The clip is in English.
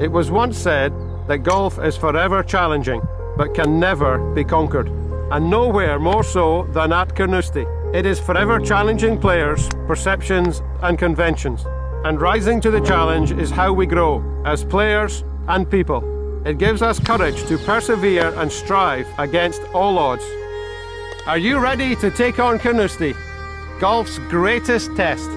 It was once said that golf is forever challenging, but can never be conquered. And nowhere more so than at Carnoustie. It is forever challenging players, perceptions, and conventions. And rising to the challenge is how we grow, as players and people. It gives us courage to persevere and strive against all odds. Are you ready to take on Carnoustie? Golf's greatest test.